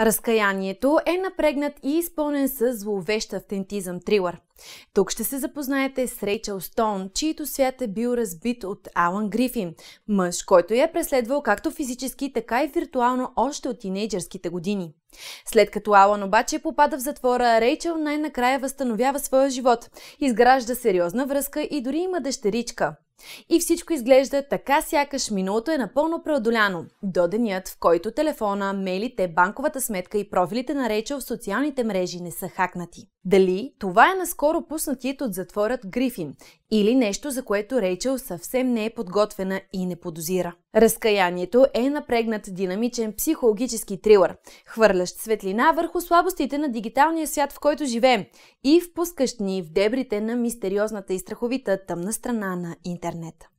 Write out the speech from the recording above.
Разкаянието е напрегнат и изпълнен с зловещ автентизъм трилър. Тук ще се запознаете с Рейчел Стоун, чийто свят е бил разбит от Алан Грифин, мъж, който я е преследвал както физически, така и виртуално още от тинейджърските години. След като Алан обаче попада в затвора, Рейчел най-накрая възстановява своя живот, изгражда сериозна връзка и дори има дъщеричка. И всичко изглежда така сякаш миналото е напълно преодоляно. До денят, в който телефона, мейлите, банковата сметка и профилите на Рейчел в социалните мрежи не са хакнати. Дали това е наскоро пуснатият от затворът Грифин или нещо, за което Рейчел съвсем не е подготвена и не подозира. Разкаянието е напрегнат динамичен психологически трилър, хвърлящ светлина върху слабостите на дигиталния свят, в който живеем и впускащ ни в дебрите на мистериозната и страховита тъмна страна на интернет. internet.